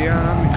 Yeah,